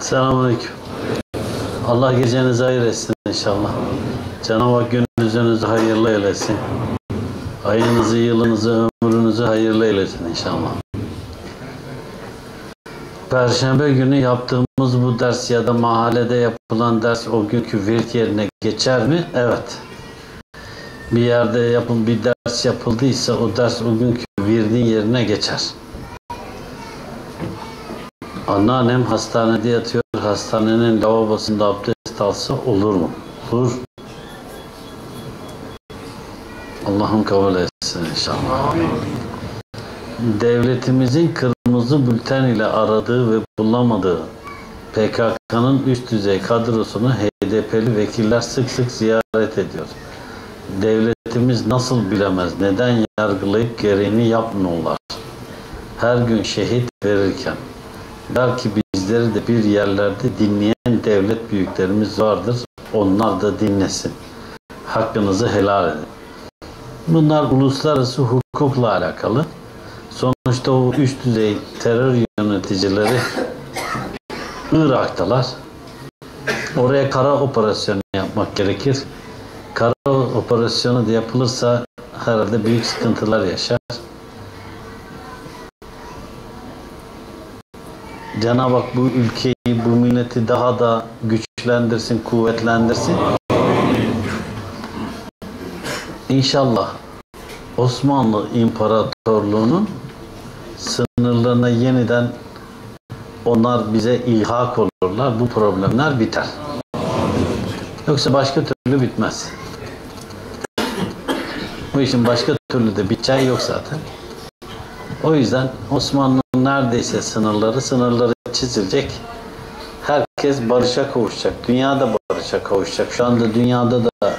Selamünaleyküm. Allah gecenizi hayır etsin inşallah. Cenab-ı Hak gününüzü hayırlı eylesin. Ayınızı, yılınızı, ömrünüzü hayırlı eylesin inşallah. Perşembe günü yaptığımız bu ders ya da mahallede yapılan ders o günkü virt yerine geçer mi? Evet. Bir yerde yapın bir ders yapıldıysa o ders o günkü virdin yerine geçer. Anneannem hastanede yatıyor. Hastanenin lavabosunda abdest alsa olur mu? Olur. Allah'ım kabul etsin inşallah. Devletimizin kırmızı bülten ile aradığı ve bulamadığı PKK'nın üst düzey kadrosunu HDP'li vekiller sık sık ziyaret ediyor. Devletimiz nasıl bilemez, neden yargılayıp gereğini yapmıyorlar? Her gün şehit verirken. Belki bizleri de bir yerlerde dinleyen devlet büyüklerimiz vardır. Onlar da dinlesin. Hakkınızı helal edin. Bunlar uluslararası hukukla alakalı. Sonuçta o üst düzey terör yöneticileri Irak'talar. Oraya kara operasyonu yapmak gerekir. Kara operasyonu da yapılırsa herhalde büyük sıkıntılar yaşar. Cenab-ı Hak bu ülkeyi, bu milleti daha da güçlendirsin, kuvvetlendirsin. İnşallah Osmanlı İmparatorluğu'nun sınırlarına yeniden onlar bize ilhak olurlar. Bu problemler biter. Yoksa başka türlü bitmez. Bu işin başka türlü de biteceği yok zaten. O yüzden Osmanlı'nın neredeyse sınırları, sınırları çizilecek. Herkes barışa kavuşacak. Dünyada barışa kavuşacak. Şu anda dünyada da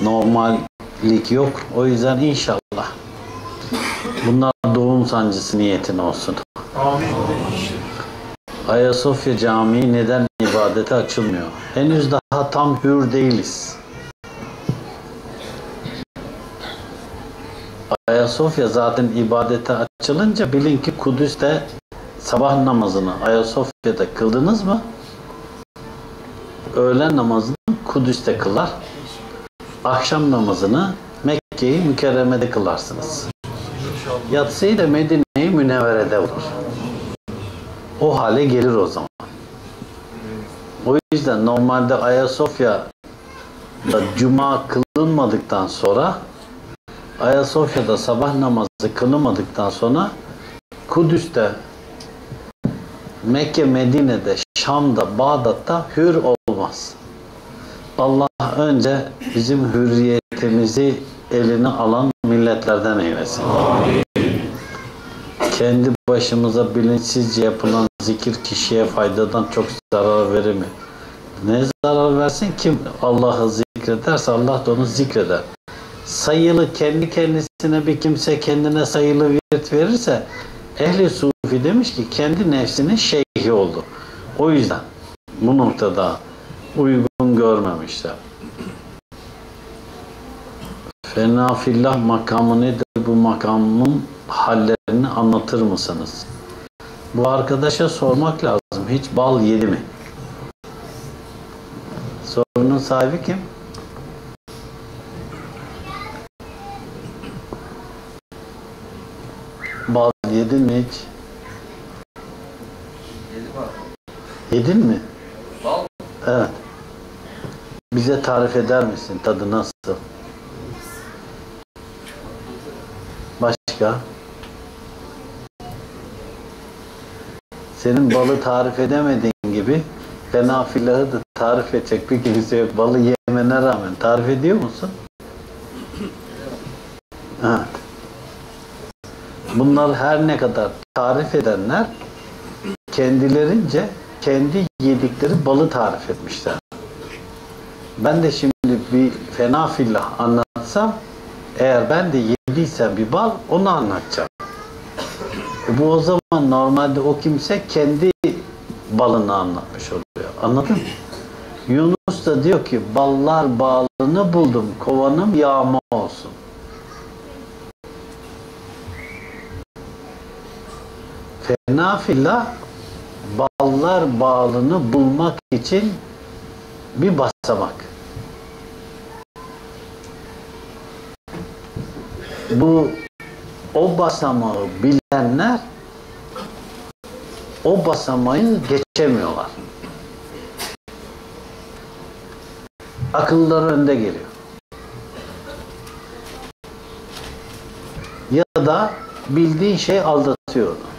normallik yok. O yüzden inşallah bunlar doğum sancısı niyetine olsun. Amin. Ayasofya Camii neden ibadete açılmıyor? Henüz daha tam hür değiliz. Ayasofya zaten ibadete açılınca bilin ki Kudüs'te sabah namazını Ayasofya'da kıldınız mı? Öğlen namazını Kudüs'te kılar. Akşam namazını Mekke'yi mükerremede kılarsınız. Yatsıyı da Medine'yi münevverede olur. O hale gelir o zaman. O yüzden normalde Ayasofya'da cuma kılınmadıktan sonra Ayasofya'da sabah namazı kılınmadıktan sonra Kudüs'te Mekke, Medine'de, Şam'da, Bağdat'ta hür olmaz. Allah önce bizim hürriyetimizi eline alan milletlerden eylesin. Kendi başımıza bilinçsizce yapılan zikir kişiye faydadan çok zarar verir mi? Ne zarar versin? Kim Allah'ı zikrederse Allah da onu zikreder. Sayılı kendi kendisine bir kimse kendine sayılı virt verirse ehli sufi demiş ki kendi nefsinin şeyhi oldu. O yüzden bu noktada uygun görmemişler. Fena fillah makamı nedir? Bu makamın hallerini anlatır mısınız? Bu arkadaşa sormak lazım. Hiç bal yedi mi? Sorunun sahibi kim? Bal yedin mi hiç? Yedin mi? Bal? Evet. Bize tarif eder misin? Tadı nasıl? Başka? Senin balı tarif edemediğin gibi fena filahı da tarif edecek bir kimse yok. Balı yemene rağmen tarif ediyor musun? Evet. Bunlar her ne kadar tarif edenler kendilerince kendi yedikleri balı tarif etmişler. Ben de şimdi bir fena fillah anlatsam eğer ben de yediysem bir bal onu anlatacağım. E bu o zaman normalde o kimse kendi balını anlatmış oluyor. Anladın mı? Yunus da diyor ki ballar bağlını buldum kovanım yağma olsun. Fena fillah ballar bağını bulmak için bir basamak. Bu o basamağı bilenler o basamağı geçemiyorlar. Akılları önde geliyor. Ya da bildiğin şey aldatıyor onu.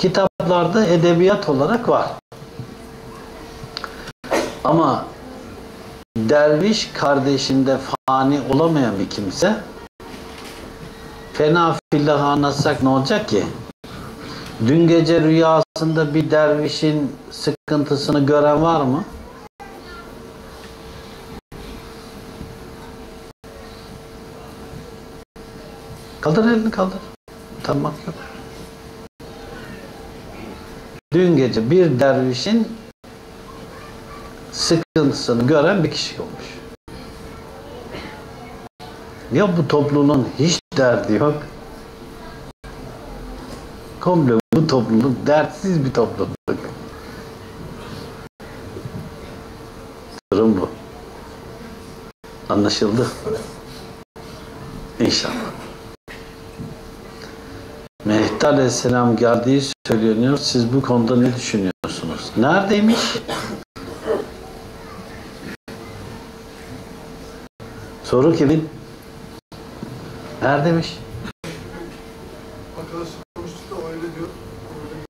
Kitaplarda edebiyat olarak var. Ama derviş kardeşinde fani olamayan bir kimse fena fillah anlatsak ne olacak ki? Dün gece rüyasında bir dervişin sıkıntısını gören var mı? Kaldır elini kaldır. Tamam yok. Dün gece bir dervişin sıkıntısını gören bir kişi olmuş. Ya bu topluluğun hiç derdi yok. Komple bu topluluk dertsiz bir topluluk. Durum bu. Anlaşıldı. İnşallah. Mehdi Aleyhisselam geldiği söyleniyor. Siz bu konuda ne düşünüyorsunuz? Neredeymiş? Soru kimin? Neredeymiş?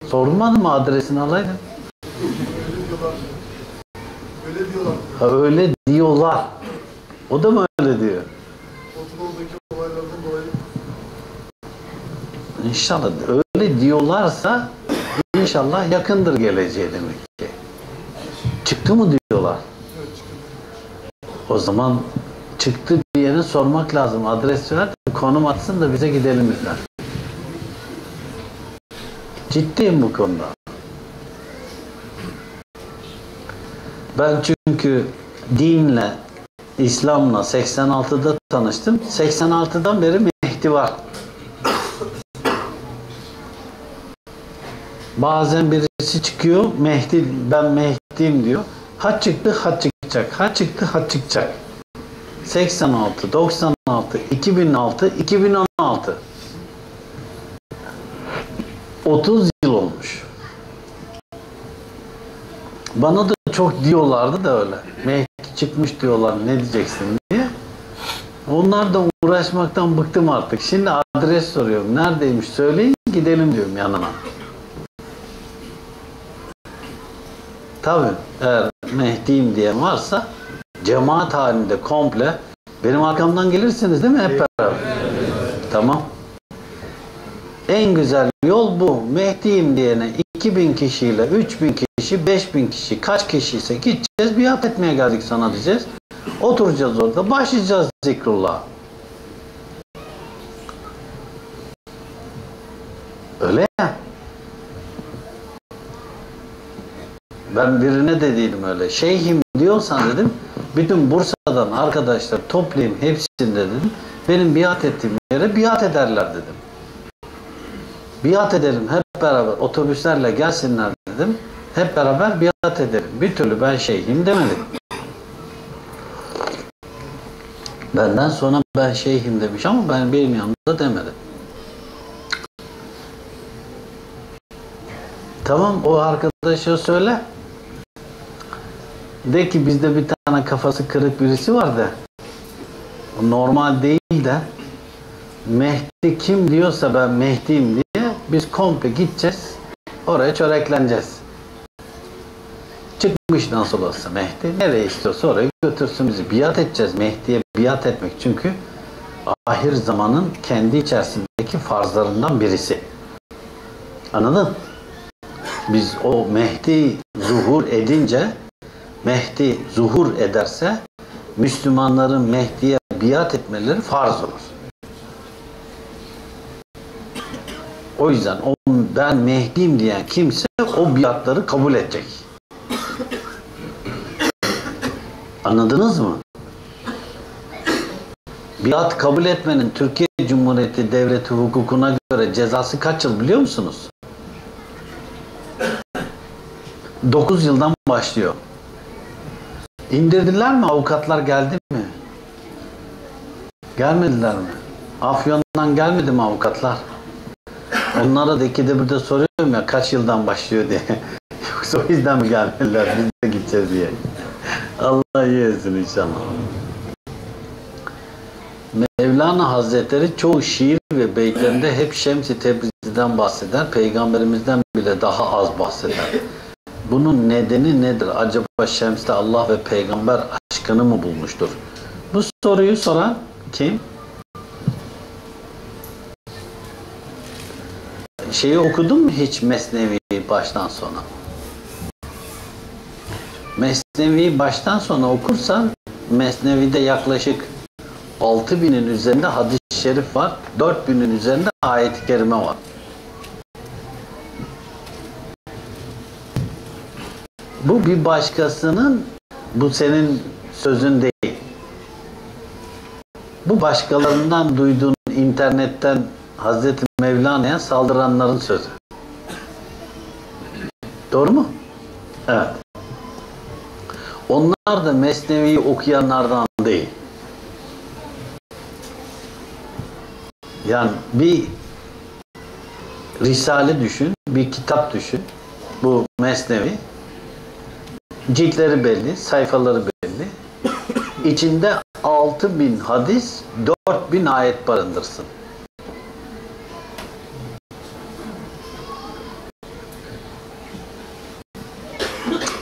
Sorulmadı mı adresini alaydın? Öyle diyorlar. Ha, öyle diyorlar. O da mı öyle diyor? İnşallah öyle diyorlarsa inşallah yakındır geleceği demek ki. Çıktı mı diyorlar. O zaman çıktı diyene sormak lazım. Adres ver, konum atsın da bize gidelim bizden. Ciddiyim bu konuda. Ben çünkü dinle, İslam'la 86'da tanıştım. 86'dan beri Mehdi var. Bazen birisi çıkıyor, Mehdi, ben Mehdi'yim diyor. Ha çıktı, ha çıkacak. Ha çıktı, ha çıkacak. 86, 96, 2006, 2016. 30 yıl olmuş. Bana da çok diyorlardı da öyle. Mehdi çıkmış diyorlar ne diyeceksin diye. Onlar da uğraşmaktan bıktım artık. Şimdi adres soruyorum. Neredeymiş söyleyin gidelim diyorum yanına. Tabii eğer Mehdi'yim diyen varsa cemaat halinde komple benim arkamdan gelirsiniz değil mi hep beraber? Tamam. En güzel yol bu. Mehdi'yim diyene 2000 kişiyle 3000 kişi, 5000 kişi kaç kişi ise gideceğiz biat etmeye geldik sana diyeceğiz. Oturacağız orada başlayacağız zikrullah. Öyle ya. Ben birine de değilim öyle. Şeyhim diyorsan dedim, bütün Bursa'dan arkadaşlar toplayayım hepsini dedim. Benim biat ettiğim yere biat ederler dedim. Biat edelim hep beraber otobüslerle gelsinler dedim. Hep beraber biat edelim. Bir türlü ben şeyhim demedim. Benden sonra ben şeyhim demiş ama ben benim yanımda demedim. Tamam o arkadaşa söyle. De ki bizde bir tane kafası kırık birisi var da normal değil de Mehdi kim diyorsa ben Mehdi'yim diye biz komple gideceğiz oraya çörekleneceğiz. Çıkmış nasıl olsa Mehdi nereye istiyorsa oraya götürsün bizi. Biat edeceğiz Mehdi'ye biat etmek çünkü ahir zamanın kendi içerisindeki farzlarından birisi. Anladın? Biz o Mehdi zuhur edince Mehdi zuhur ederse Müslümanların Mehdi'ye biat etmeleri farz olur. O yüzden o ben Mehdi'yim diyen kimse o biatları kabul edecek. Anladınız mı? Biat kabul etmenin Türkiye Cumhuriyeti Devleti hukukuna göre cezası kaç yıl biliyor musunuz? 9 yıldan başlıyor. İndirdiler mi? Avukatlar geldi mi? Gelmediler mi? Afyon'dan gelmedi mi avukatlar? Onlara da ikide bir de soruyorum ya kaç yıldan başlıyor diye. Yoksa o yüzden mi gelmediler biz de gideceğiz diye. Allah iyi etsin inşallah. Mevlana Hazretleri çoğu şiir ve beytlerinde hep Şems-i Tebrizi'den bahseder. Peygamberimizden bile daha az bahseder. Bunun nedeni nedir? Acaba Şems'te Allah ve peygamber aşkını mı bulmuştur? Bu soruyu soran kim? Şeyi okudun mu hiç Mesnevi'yi baştan sona? Mesnevi'yi baştan sona okursan Mesnevi'de yaklaşık 6000'in üzerinde hadis-i şerif var. 4000'in üzerinde ayet-i kerime var. Bu bir başkasının, bu senin sözün değil. Bu başkalarından duyduğun internetten Hazreti Mevlana'ya saldıranların sözü. Doğru mu? Evet. Onlar da Mesnevi'yi okuyanlardan değil. Yani bir risale düşün, bir kitap düşün. Bu Mesnevi. Ciltleri belli, sayfaları belli. İçinde 6000 hadis, 4000 ayet barındırsın.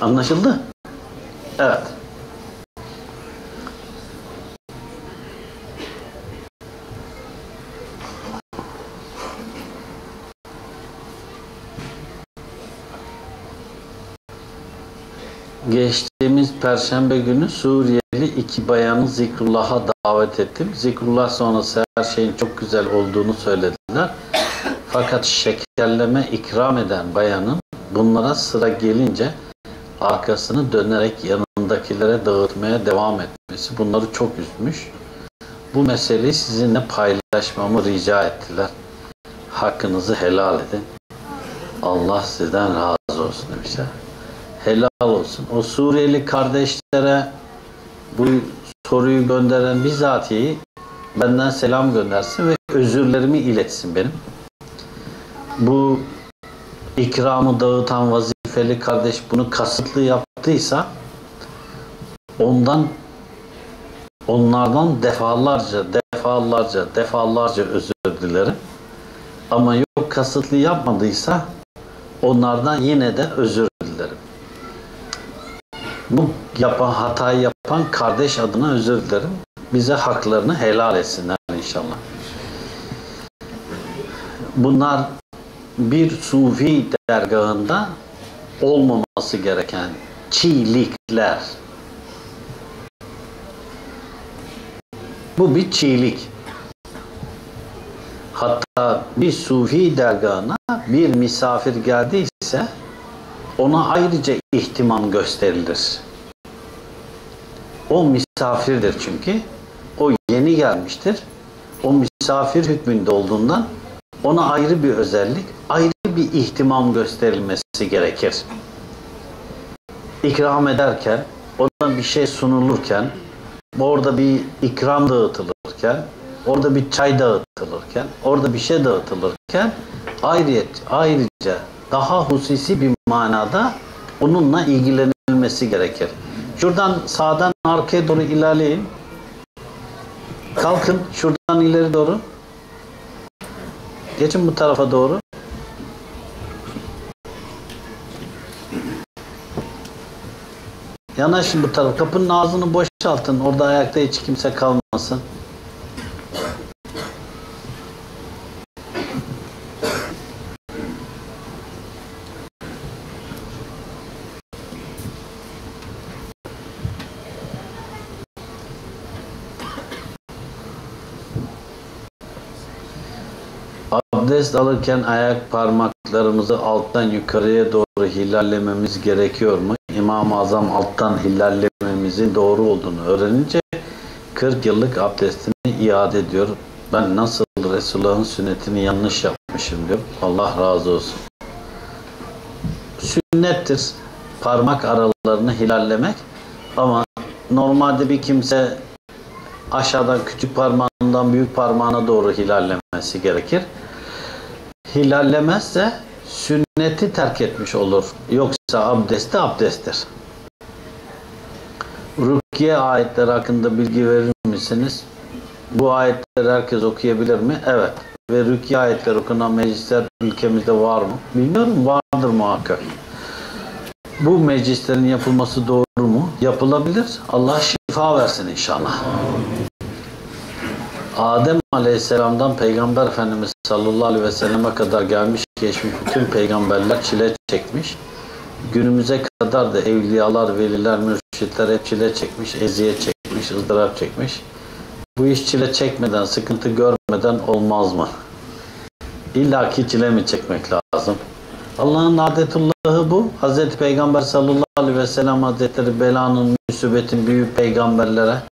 Anlaşıldı? Evet. Geçtiğimiz Perşembe günü Suriyeli iki bayanı Zikrullah'a davet ettim. Zikrullah sonrası her şeyin çok güzel olduğunu söylediler. Fakat şekerleme ikram eden bayanın bunlara sıra gelince arkasını dönerek yanındakilere dağıtmaya devam etmesi bunları çok üzmüş. Bu meseleyi sizinle paylaşmamı rica ettiler. Hakkınızı helal edin. Allah sizden razı olsun demişler. Helal olsun. O Suriyeli kardeşlere bu soruyu gönderen bizatihi benden selam göndersin ve özürlerimi iletsin benim. Bu ikramı dağıtan vazifeli kardeş bunu kasıtlı yaptıysa ondan onlardan defalarca defalarca defalarca özür dilerim. Ama yok kasıtlı yapmadıysa onlardan yine de özür. Bu yapan, hatayı yapan kardeş adına özür dilerim. Bize haklarını helal etsinler inşallah. Bunlar bir sufi dergahında olmaması gereken çiğlikler. Bu bir çiğlik. Hatta bir sufi dergahına bir misafir geldiyse ona ayrıca ihtimam gösterilir. O misafirdir çünkü. O yeni gelmiştir. O misafir hükmünde olduğundan ona ayrı bir özellik, ayrı bir ihtimam gösterilmesi gerekir. İkram ederken, ona bir şey sunulurken, orada bir ikram dağıtılırken, orada bir çay dağıtılırken, orada bir şey dağıtılırken ayrıca, ayrıca daha hususi bir manada onunla ilgilenilmesi gerekir. Şuradan sağdan arkaya doğru ilerleyin. Kalkın şuradan ileri doğru. Geçin bu tarafa doğru. Yanaşın bu tarafa. Kapının ağzını boşaltın. Orada ayakta hiç kimse kalmasın. Abdest alırken ayak parmaklarımızı alttan yukarıya doğru hilallememiz gerekiyor mu? İmam-ı Azam alttan hilallememizin doğru olduğunu öğrenince 40 yıllık abdestini iade ediyor. Ben nasıl Resulullah'ın sünnetini yanlış yapmışım diyor. Allah razı olsun. Sünnettir parmak aralarını hilallemek ama normalde bir kimse aşağıdan küçük parmağından büyük parmağına doğru hilallemesi gerekir. Hilallemezse sünneti terk etmiş olur. Yoksa abdesti abdesttir. Rukiye ayetleri hakkında bilgi verir misiniz? Bu ayetleri herkes okuyabilir mi? Evet. Ve rukiye ayetleri okunan meclisler ülkemizde var mı? Bilmiyorum. Vardır muhakkak. Bu meclislerin yapılması doğru mu? Yapılabilir. Allah şifa versin inşallah. Adem Aleyhisselam'dan Peygamber Efendimiz sallallahu aleyhi ve selleme kadar gelmiş geçmiş bütün peygamberler çile çekmiş. Günümüze kadar da evliyalar, veliler, mürşitler hep çile çekmiş, eziyet çekmiş, ızdırap çekmiş. Bu iş çile çekmeden, sıkıntı görmeden olmaz mı? İlla ki çile mi çekmek lazım? Allah'ın adetullahı bu. Hz. Peygamber sallallahu aleyhi ve sellem Hazretleri belanın, musibetin büyük peygamberlere,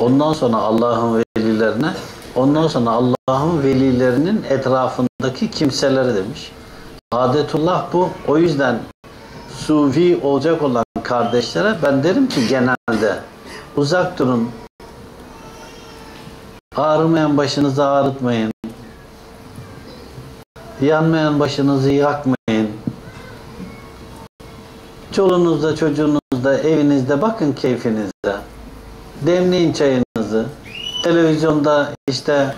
ondan sonra Allah'ın velilerine, ondan sonra Allah'ın velilerinin etrafındaki kimselere demiş. Adetullah bu. O yüzden sufi olacak olan kardeşlere ben derim ki genelde uzak durun. Ağrımayan başınızı ağrıtmayın. Yanmayan başınızı yakmayın. Çoluğunuzda, çocuğunuzda, evinizde bakın keyfinize. Demleyin çayınızı. Televizyonda işte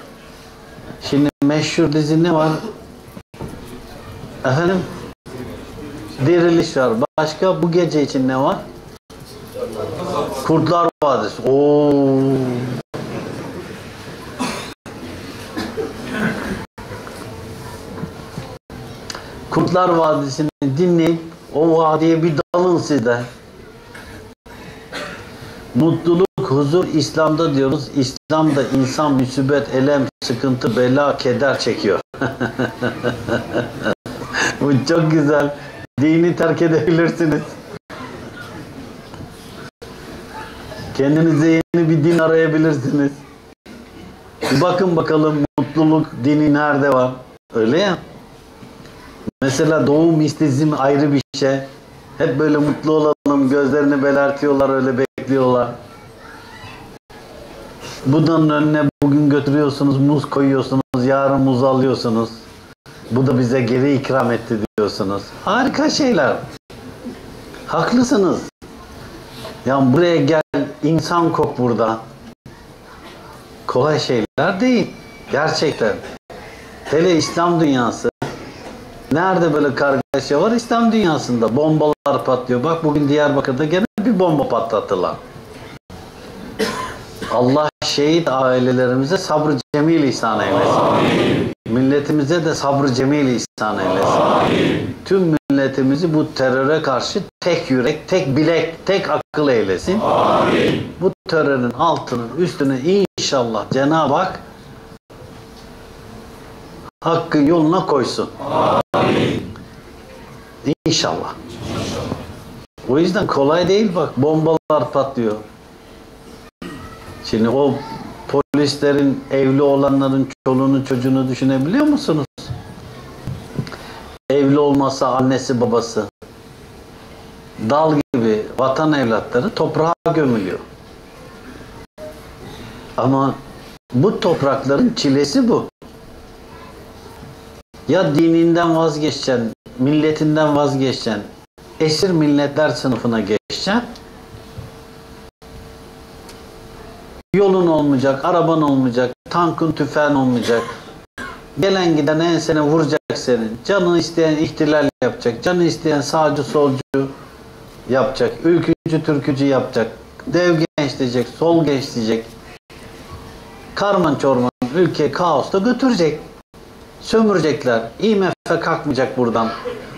şimdi meşhur dizi ne var? Efendim? Diriliş var. Başka bu gece için ne var? Kurtlar Vadisi. Oo. Kurtlar Vadisi'ni dinleyip o vadiye bir dalın siz de. Mutluluk, huzur İslam'da diyoruz. İslam'da insan müsibet, elem, sıkıntı, bela, keder çekiyor. Bu çok güzel. Dini terk edebilirsiniz. Kendinize yeni bir din arayabilirsiniz. Bir bakın bakalım mutluluk dini nerede var. Öyle ya. Mesela doğum mistizm ayrı bir şey. Hep böyle mutlu olalım, gözlerini belertiyorlar, öyle bekliyorlar. Bunun önüne bugün götürüyorsunuz, muz koyuyorsunuz, yarın muz alıyorsunuz. Bu da bize geri ikram etti diyorsunuz. Harika şeyler. Haklısınız. Ya buraya gel, insan kop burada. Kolay şeyler değil. Gerçekten. Hele İslam dünyası. Nerede böyle kargaşa var? İslam dünyasında. Bombalar patlıyor. Bak bugün Diyarbakır'da gene bir bomba patlattılar. Allah şehit ailelerimize sabrı cemil ihsan eylesin. Milletimize de sabrı cemil ihsan eylesin. Tüm milletimizi bu teröre karşı tek yürek, tek bilek, tek akıl eylesin. Bu terörün altının üstüne inşallah Cenab-ı Hak hakkı yoluna koysun. İnşallah. O yüzden kolay değil bak bombalar patlıyor. Şimdi o polislerin evli olanların çoluğunu çocuğunu düşünebiliyor musunuz? Evli olmasa annesi babası. Dal gibi vatan evlatları toprağa gömülüyor. Ama bu toprakların çilesi bu. Ya dininden vazgeçeceksin, milletinden vazgeçeceksin, esir milletler sınıfına geçeceksin. Yolun olmayacak, araban olmayacak, tankın tüfeğin olmayacak. Gelen giden ensene vuracak senin. Canı isteyen ihtilal yapacak. Canı isteyen sağcı solcu yapacak. Ülkücü türkücü yapacak. Dev gençleyecek, sol gençleyecek. Karman çorman ülke kaosta götürecek. Sömürecekler. IMF kalkmayacak buradan.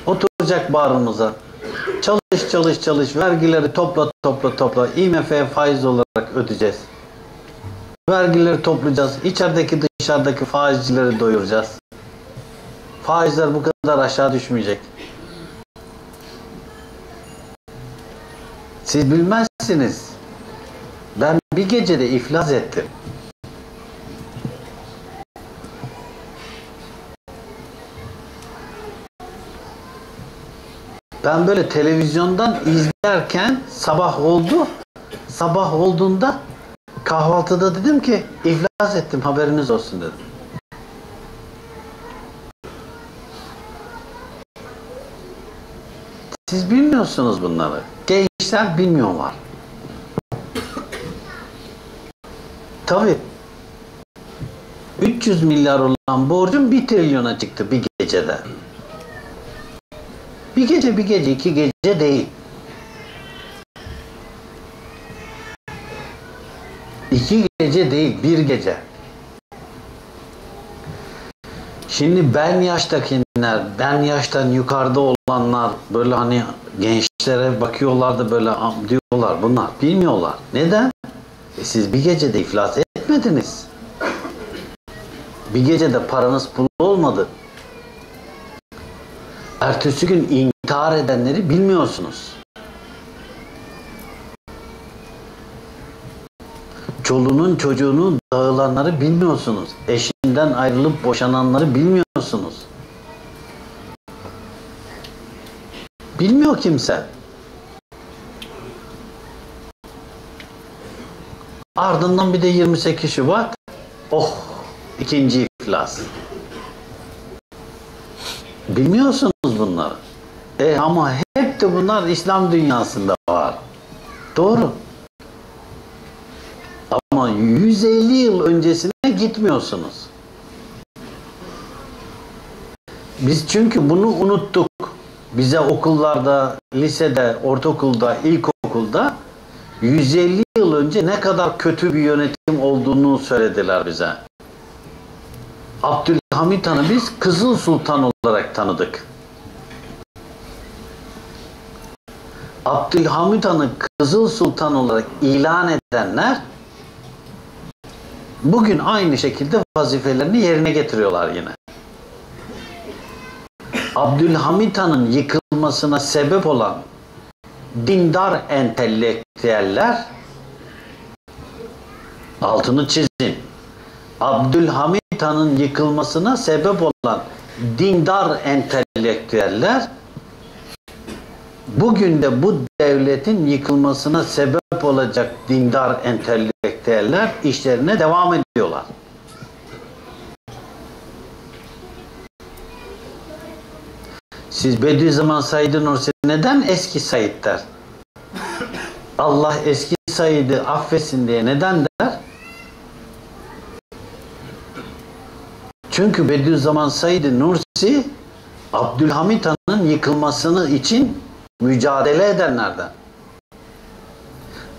Oturacak bağrımıza. Çalış çalış çalış. Vergileri topla topla topla. IMF'ye faiz olarak ödeyeceğiz. Vergileri toplayacağız. İçerideki dışarıdaki faizcileri doyuracağız. Faizler bu kadar aşağı düşmeyecek. Siz bilmezsiniz. Ben bir gecede iflas ettim. Ben böyle televizyondan izlerken sabah oldu. Sabah olduğunda kahvaltıda dedim ki iflas ettim haberiniz olsun dedim. Siz bilmiyorsunuz bunları. Gençler bilmiyorlar. Tabii. 300 milyar olan borcum 1 trilyona çıktı bir gecede. Bir gece bir gece iki gece değil. İki gece değil bir gece. Şimdi ben yaştakiler, ben yaştan yukarıda olanlar böyle hani gençlere bakıyorlar da böyle diyorlar bunlar bilmiyorlar. Neden? E siz bir gecede iflas etmediniz. Bir gecede paranız pul olmadı. Ertesi gün intihar edenleri bilmiyorsunuz. Çoluğunun çocuğunun dağılanları bilmiyorsunuz. Eşinden ayrılıp boşananları bilmiyorsunuz. Bilmiyor kimse. Ardından bir de 28 Şubat. Oh! ikinci iflas. Bilmiyorsunuz bunları. E ama hep de bunlar İslam dünyasında var. Doğru. Ama 150 yıl öncesine gitmiyorsunuz. Biz çünkü bunu unuttuk. Bize okullarda, lisede, ortaokulda, ilkokulda 150 yıl önce ne kadar kötü bir yönetim olduğunu söylediler bize. Abdülhamit Han'ı biz Kızıl Sultan olarak tanıdık. Abdülhamit Han'ı Kızıl Sultan olarak ilan edenler bugün aynı şekilde vazifelerini yerine getiriyorlar yine. Abdülhamit Han'ın yıkılmasına sebep olan dindar entelektüeller altını çizin. Abdülhamit Han'ın yıkılmasına sebep olan dindar entelektüeller bugün de bu devletin yıkılmasına sebep olacak dindar entelektüeller işlerine devam ediyorlar. Siz Bediüzzaman Said Nursi neden eski Said der? Allah eski Said'i affetsin diye neden der? Çünkü Bediüzzaman Said Nursi Abdülhamit Han'ın yıkılmasını için mücadele edenlerden.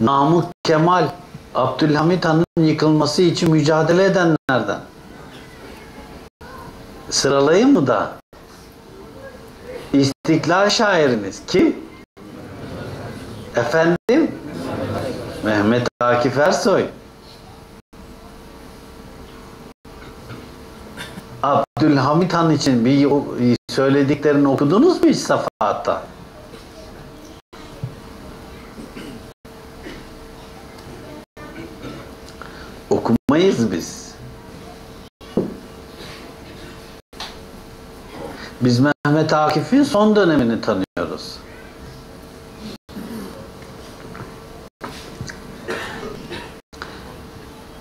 Namık Kemal Abdülhamit Han'ın yıkılması için mücadele edenlerden. Sıralayayım mı da? İstiklal şairiniz kim? Efendim? Mehmet Akif Ersoy. Abdülhamit Han için bir söylediklerini okudunuz mu hiç Safahat'ta? Okumayız biz. Biz Mehmet Akif'in son dönemini tanıyoruz.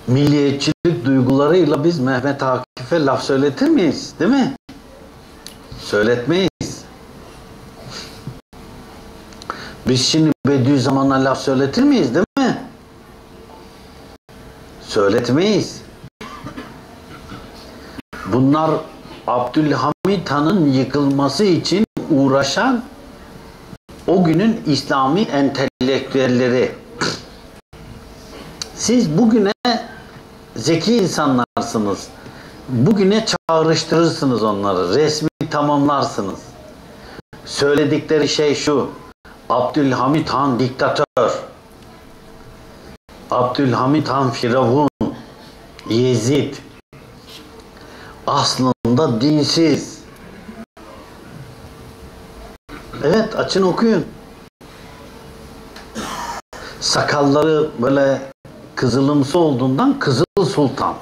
Milliyetçilik duygularıyla biz Mehmet Akif'e laf söyletir miyiz? Değil mi? Söyletmeyiz. Biz şimdi Bediüzzaman'a laf söyletir miyiz? Değil mi? Söyletmeyiz. Bunlar Abdülhamit Han'ın yıkılması için uğraşan o günün İslami entelektüelleri. Siz bugüne zeki insanlarsınız. Bugüne çağrıştırırsınız onları. Resmi tamamlarsınız. Söyledikleri şey şu. Abdülhamit Han diktatör. Abdülhamit Han firavun. Yezid. Aslında dinsiz. Evet açın okuyun. Sakalları böyle kızılımsı olduğundan Kızıl Sultan.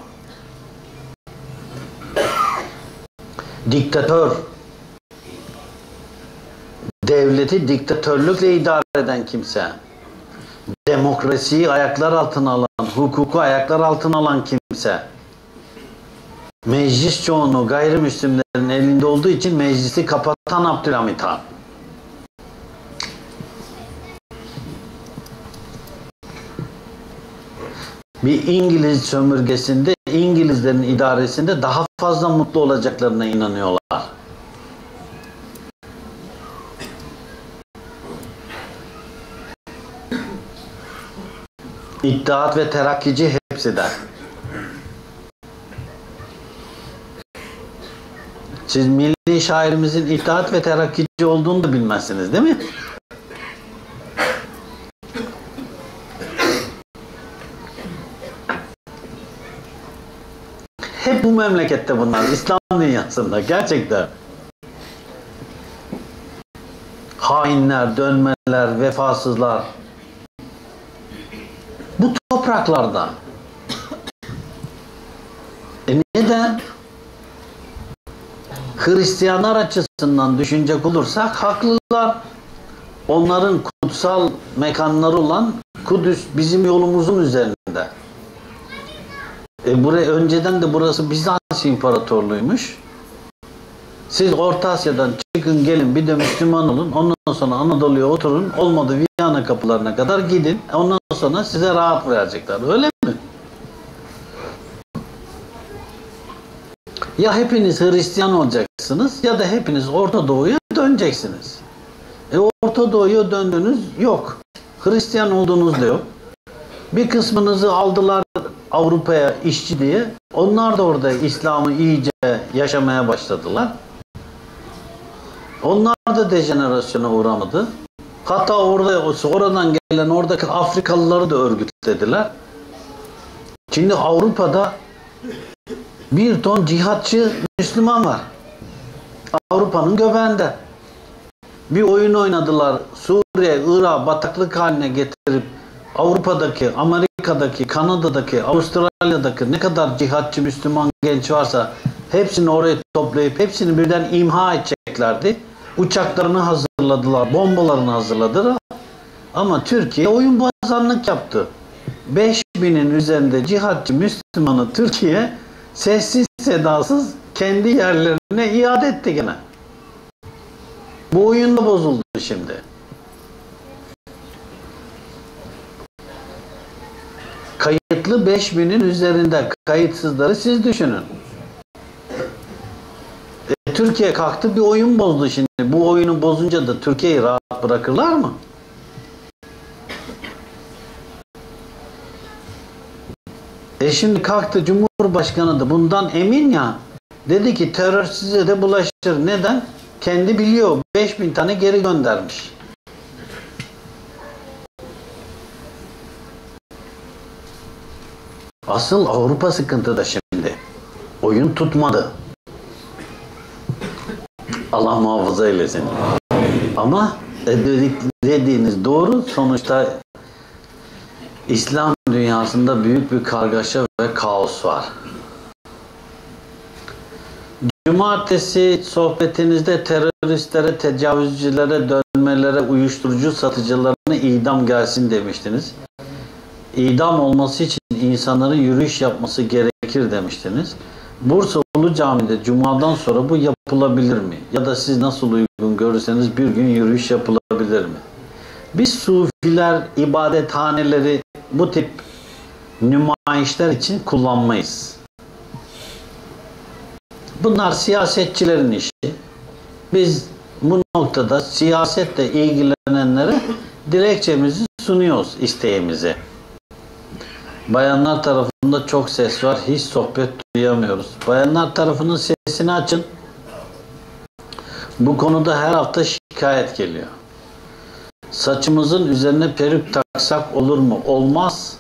Diktatör. devleti diktatörlükle idare eden kimse, demokrasiyi ayaklar altına alan, hukuku ayaklar altına alan kimse, meclis çoğunluğu gayrimüslimlerin elinde olduğu için meclisi kapatan Abdülhamit Han. Bir İngiliz sömürgesinde, İngilizlerin idaresinde daha fazla mutlu olacaklarına inanıyorlar. İttihat ve terakkici hepsi de. Siz milli şairimizin İttihat ve terakkici olduğunu da bilmezsiniz değil mi? Hep bu memlekette bunlar. İslam dünyasında gerçekten. Hainler, dönmeler, vefasızlar. Bu topraklarda. E neden? Hristiyanlar açısından düşünecek olursak haklılar. Onların kutsal mekanları olan Kudüs bizim yolumuzun üzerinde. E buraya önceden de burası Bizans İmparatorluğuymuş. Siz Orta Asya'dan çıkın gelin bir de Müslüman olun. Ondan sonra Anadolu'ya oturun. Olmadı Viyana kapılarına kadar gidin. Ondan sonra size rahat verecekler. Öyle mi? Ya hepiniz Hristiyan olacaksınız ya da hepiniz Orta Doğu'ya döneceksiniz. E Orta Doğu'ya döndünüz yok. Hristiyan olduğunuz da yok. Bir kısmınızı aldılar Avrupa'ya işçi diye. Onlar da orada İslam'ı iyice yaşamaya başladılar. Onlar da dejenerasyona uğramadı. Hatta orada sonradan gelen oradaki Afrikalıları da örgütlediler. Şimdi Avrupa'da bir ton cihatçı Müslüman var. Avrupa'nın göbeğinde. Bir oyun oynadılar. Suriye, Irak bataklık haline getirip Avrupa'daki, Amerika'daki, Kanada'daki, Avustralya'daki ne kadar cihatçı Müslüman genç varsa hepsini oraya toplayıp hepsini birden imha edeceklerdi. Uçaklarını hazırladılar, bombalarını hazırladılar. Ama Türkiye oyun pazarlık yaptı. 5000'in üzerinde cihatçı Müslümanı Türkiye sessiz sedasız kendi yerlerine iade etti gene. Bu oyun da bozuldu şimdi. Kayıtlı 5000'in üzerinde kayıtsızları siz düşünün. Türkiye kalktı bir oyun bozdu şimdi. Bu oyunu bozunca da Türkiye'yi rahat bırakırlar mı? E şimdi kalktı Cumhurbaşkanı da bundan emin ya. Dedi ki terör size de bulaşır. Neden? Kendi biliyor. 5000 tane geri göndermiş. Asıl Avrupa sıkıntıda şimdi. Oyun tutmadı. Allah muhafaza eylesin. Ama dedik, dediğiniz doğru. Sonuçta İslam dünyasında büyük bir kargaşa ve kaos var. Cumartesi sohbetinizde teröristlere, tecavüzcülere, dönmelere, uyuşturucu satıcılarına idam gelsin demiştiniz. İdam olması için insanların yürüyüş yapması gerekir demiştiniz. Bursa Ulu Cami'de Cuma'dan sonra bu yapılabilir mi? Ya da siz nasıl uygun görürseniz bir gün yürüyüş yapılabilir mi? Biz sufiler, ibadethaneleri bu tip nümayişler için kullanmayız. Bunlar siyasetçilerin işi. Biz bu noktada siyasetle ilgilenenlere dilekçemizi sunuyoruz isteğimizi. Bayanlar tarafında çok ses var. Hiç sohbet duyamıyoruz. Bayanlar tarafının sesini açın. Bu konuda her hafta şikayet geliyor. Saçımızın üzerine peruk taksak olur mu? Olmaz.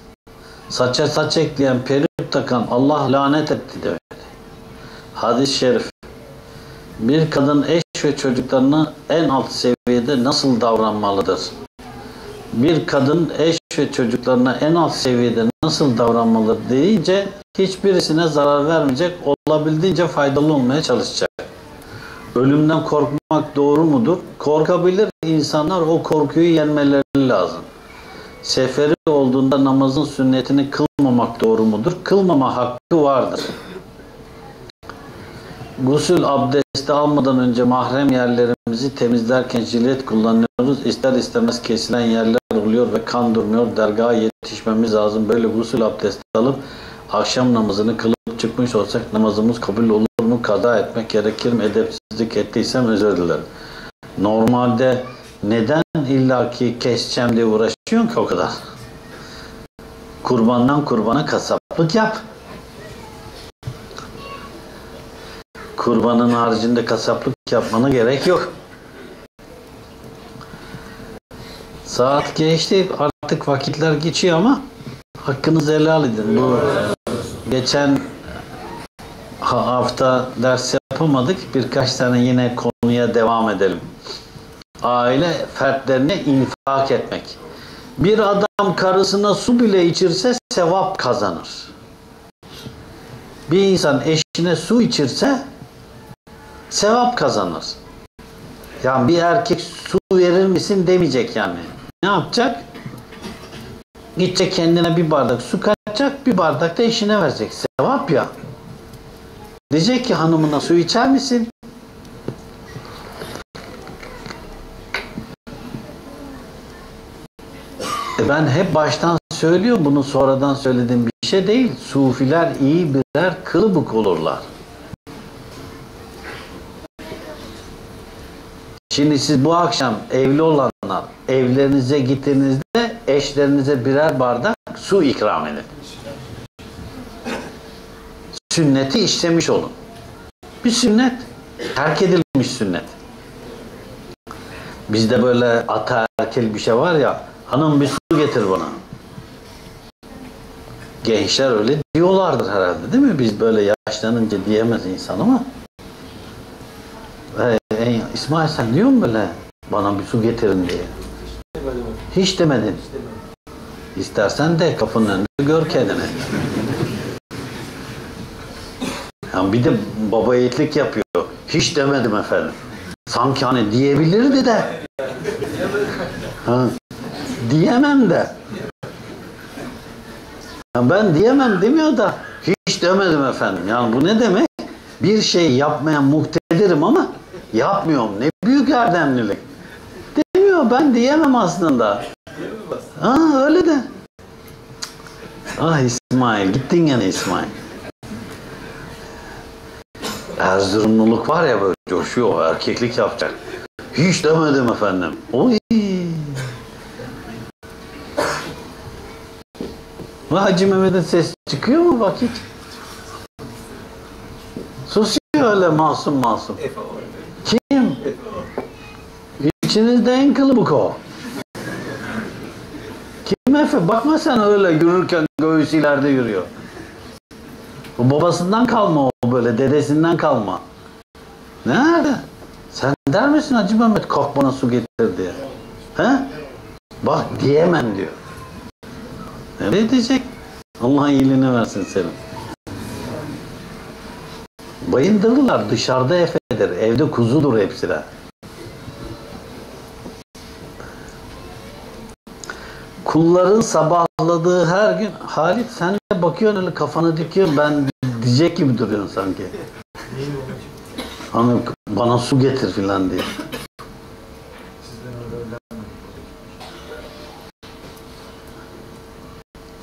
Saça saç ekleyen peruk takan Allah lanet etti demek. Hadis-i şerif. Bir kadın eş ve çocuklarına en alt seviyede nasıl davranmalıdır? Bir kadın eş ve çocuklarına en alt seviyede nasıl davranmalıdır deyince hiçbirisine zarar vermeyecek, olabildiğince faydalı olmaya çalışacak. Ölümden korkmak doğru mudur? Korkabilir insanlar o korkuyu yenmeleri lazım. Seferi olduğunda namazın sünnetini kılmamak doğru mudur? Kılmama hakkı vardır. Gusül abdesti almadan önce mahrem yerlerimizi temizlerken jilet kullanıyoruz. İster istemez kesilen yerler oluyor ve kan durmuyor. Dergaha yetişmemiz lazım. Böyle gusül abdesti alıp akşam namazını kılıp çıkmış olsak namazımız kabul olur mu? Kaza etmek gerekir mi? Edepsizlik ettiysem özür dilerim. Normalde neden illaki keseceğim diye uğraşıyorsun ki o kadar? Kurbandan kurbana kasaplık yap. Kurbanın haricinde kasaplık yapmana gerek yok. Saat geçti. Artık vakitler geçiyor ama hakkınızı helal edin. Bu geçen ha- hafta ders yapamadık. Birkaç tane yine konuya devam edelim. Aile fertlerine infak etmek. Bir adam karısına su bile içirse sevap kazanır. Bir insan eşine su içirse sevap kazanır. Yani bir erkek su verir misin demeyecek yani. Ne yapacak? Gidecek kendine bir bardak su katacak, bir bardak da eşine verecek. Sevap ya. Diyecek ki hanımına su içer misin? E ben hep baştan söylüyorum bunu sonradan söylediğim bir şey değil. Sufiler iyi birer kılıbık olurlar. Şimdi siz bu akşam evli olanlar evlerinize gittiğinizde eşlerinize birer bardak su ikram edin. Sünneti işlemiş olun. Bir sünnet. Terk edilmiş sünnet. Bizde böyle ataerkil bir şey var ya hanım bir su getir bana. Gençler öyle diyorlardır herhalde değil mi? Biz böyle yaşlanınca diyemez insan ama Hey, İsmail sen diyor musun böyle bana bir su getirin diye? Hiç demedin. İstersen de kapının önünde gör kendini. Yani bir de baba yiğitlik yapıyor. Hiç demedim efendim. Sanki hani diyebilirdi de. Ha, diyemem de. Ya ben diyemem demiyor da hiç demedim efendim. Yani bu ne demek? Bir şey yapmaya muhtedirim ama yapmıyorum. Ne büyük erdemlilik. Demiyor ben diyemem aslında. Ha öyle de. Ah İsmail gittin gene İsmail. Erzurumluluk var ya böyle coşuyor erkeklik yapacak. Hiç demedim efendim. Oy. Ve Hacı Mehmet'in ses çıkıyor mu vakit? Susuyor öyle masum masum. Kim? İçinizde en kılıbık o. Kim Efe? Bakma sen öyle yürürken göğüs ileride yürüyor. Bu babasından kalma o böyle, dedesinden kalma. Nerede? Sen der misin Hacı Mehmet kalk bana su getir diye. He? Bak diyemem diyor. Ne diyecek? Allah iyiliğini versin senin. Bayındırırlar dışarıda efedir, evde kuzudur hepsi de. Kulların sabahladığı her gün Halit sen de bakıyorsun öyle kafanı dikiyorsun ben diyecek gibi duruyorsun sanki. Hani bana su getir filan diye.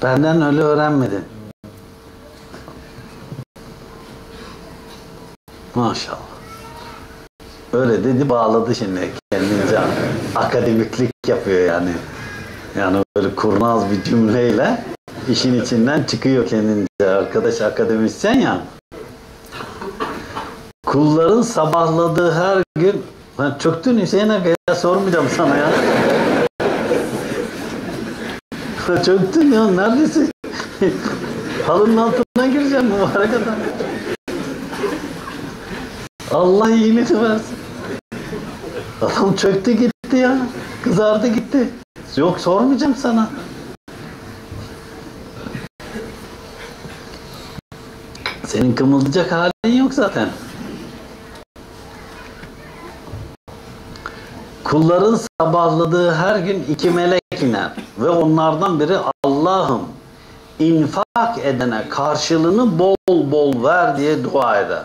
Benden öyle öğrenmedin. Maşallah. Öyle dedi bağladı şimdi kendince akademiklik yapıyor yani. Yani böyle kurnaz bir cümleyle işin içinden çıkıyor kendince. Arkadaş akademisyen ya. Kulların sabahladığı her gün ben çöktün Hüseyin abi ya sormayacağım sana ya. çöktün ya neredesin? Halının altına gireceğim mübarek adam. Allah iyiliğini versin. Adam çöktü gitti ya. Kızardı gitti. Yok sormayacağım sana. Senin kımıldayacak halin yok zaten. Kulların sabahladığı her gün iki melek iner ve onlardan biri Allah'ım infak edene karşılığını bol bol ver diye dua eder.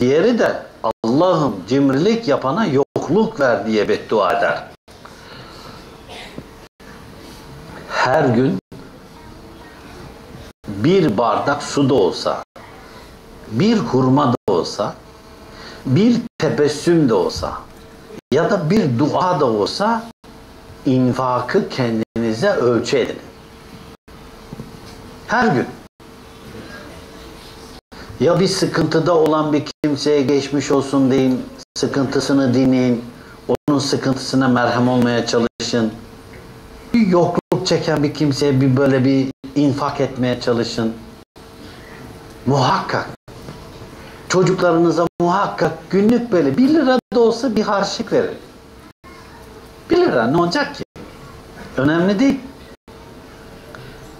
Diğeri de Allah'ım cimrilik yapana yokluk ver diye beddua eder. Her gün bir bardak su da olsa, bir hurma da olsa, bir tebessüm de olsa ya da bir dua da olsa infakı kendinize ölçü edin. Her gün. Ya bir sıkıntıda olan bir kimseye geçmiş olsun deyin, sıkıntısını dinleyin, onun sıkıntısına merhem olmaya çalışın. Bir yokluk çeken bir kimseye bir böyle bir infak etmeye çalışın. Muhakkak. Çocuklarınıza muhakkak günlük böyle bir lira da olsa bir harçlık verin. Bir lira ne olacak ki? Önemli değil.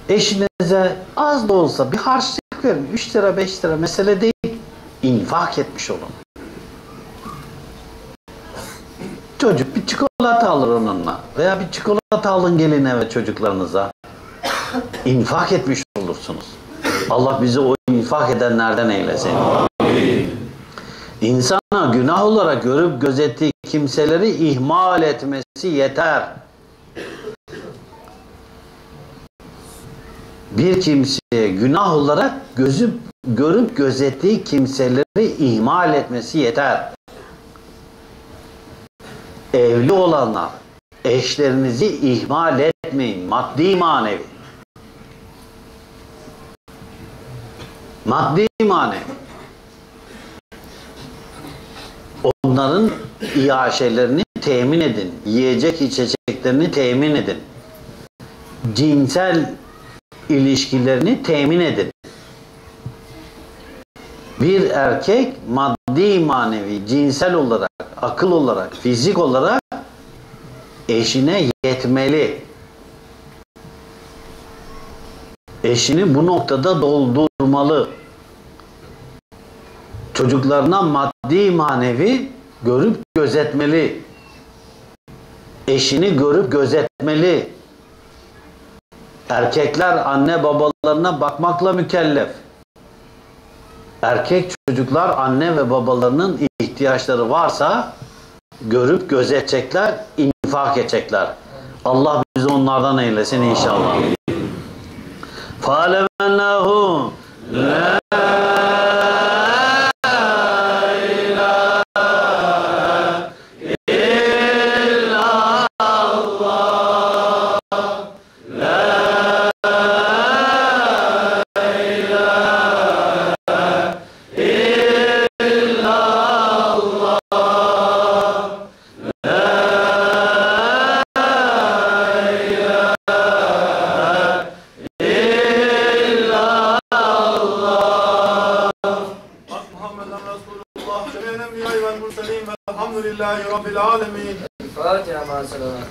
Eşinize az da olsa bir harçlık verin. 3 lira 5 lira mesele değil. İnfak etmiş olun. Çocuk bir çikolata alır onunla. Veya bir çikolata alın gelin eve çocuklarınıza. İnfak etmiş olursunuz. Allah bizi o infak edenlerden eylesin. İnsana günah olarak görüp gözettiği kimseleri ihmal etmesi yeter. Bir kimseye günah olarak gözüp görüp gözettiği kimseleri ihmal etmesi yeter. Evli olanlar eşlerinizi ihmal etmeyin maddi manevi. Maddi manevi. Onların iaşelerini temin edin. Yiyecek içeceklerini temin edin. Cinsel ilişkilerini temin edin. Bir erkek maddi manevi, cinsel olarak, akıl olarak, fizik olarak eşine yetmeli. Eşini bu noktada doldurmalı. Çocuklarına maddi manevi görüp gözetmeli. Eşini görüp gözetmeli. Erkekler anne babalarına bakmakla mükellef. Erkek çocuklar anne ve babalarının ihtiyaçları varsa görüp gözetecekler, infak edecekler. Allah bizi onlardan eylesin inşallah. فَعَلَمَنَّهُ لَا لله رب العالمين الفاتحة مع السلامة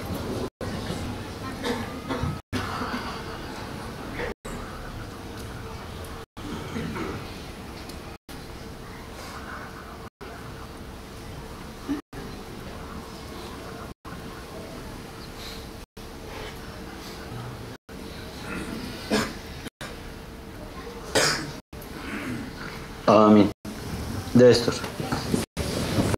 Amin. Destur.